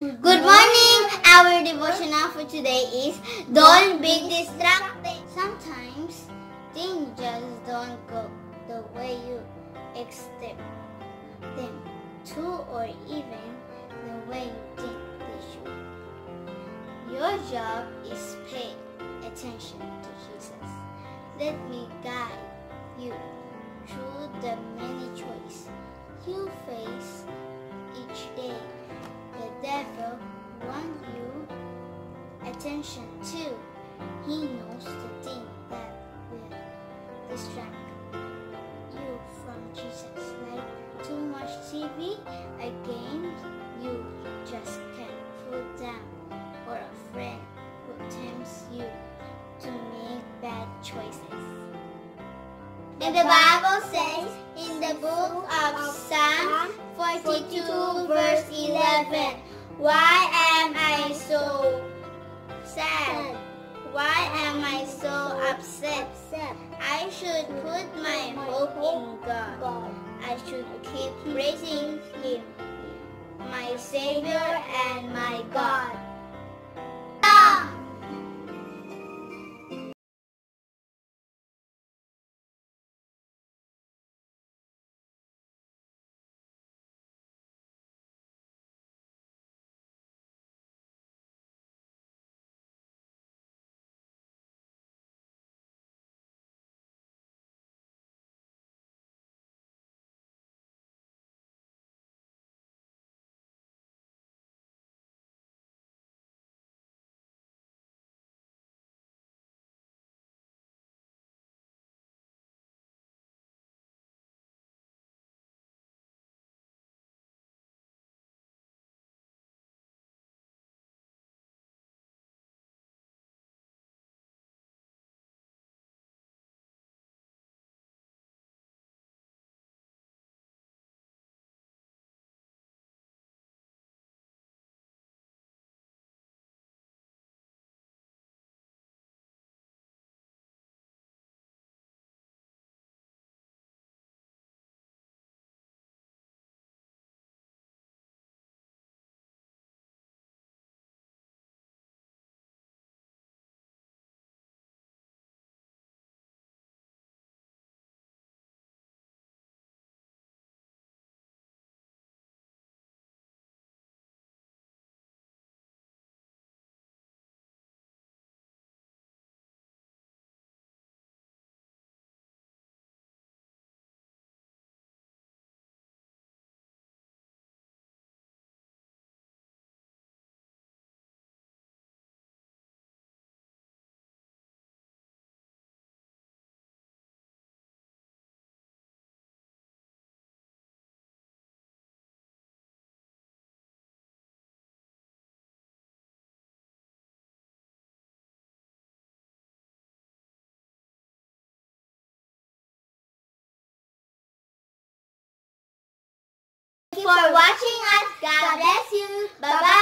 Good morning. Our devotional for today is Don't be distracted. Sometimes things just don't go the way you expect them to, or even the way you think they should. Your job is pay attention to Jesus. Let me guide you through the many choices you face attention too. He knows the thing that will distract you from Jesus, like too much TV, a game you just can't put down, or a friend who tempts you to make bad choices. And the Bible says in the book of Psalm 42 verse 11, Why Why am I so upset? I should put my hope in God. I should keep praising Him, for watching us. God bless you. Bye bye.